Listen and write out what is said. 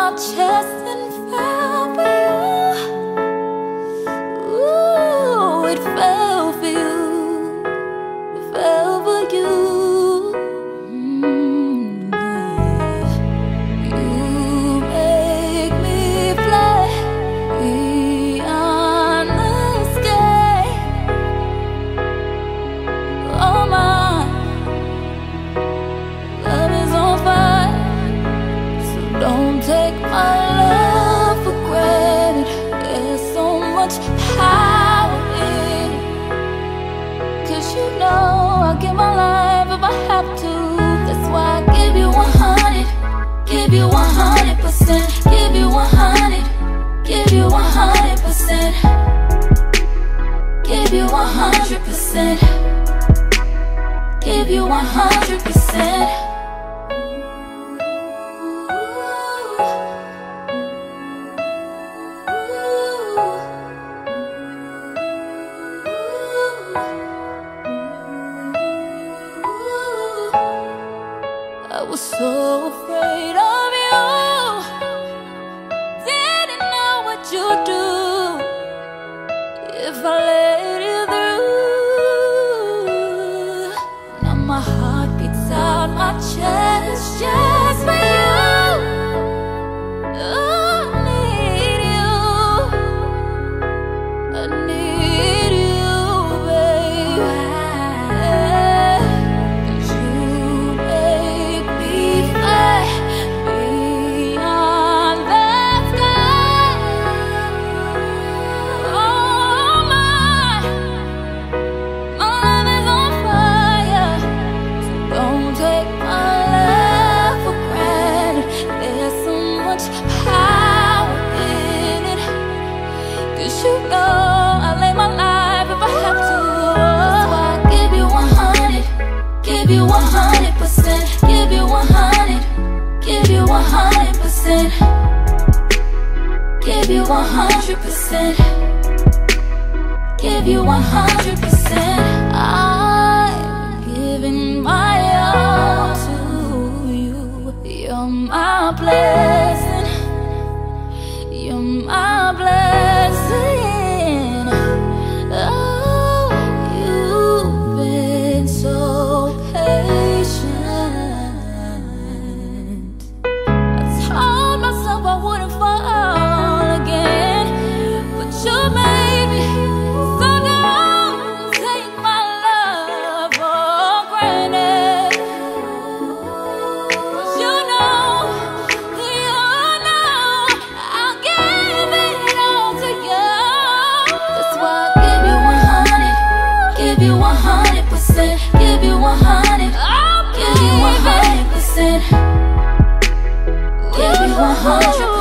my chest and fell for you Ooh, it felt. Give you 100%. Give you 100. Give you 100%. Give you 100%. Give you 100%. Was so afraid of you. Didn't know what you'd do if I let you through. Now my heart beats out my chest just give you 100%, give you 100, give you 100%, give you 100%, give you 100%. I'm giving my all to you. You're my blessing. Give you 100%, give you 100 Give you 100% Give you 100%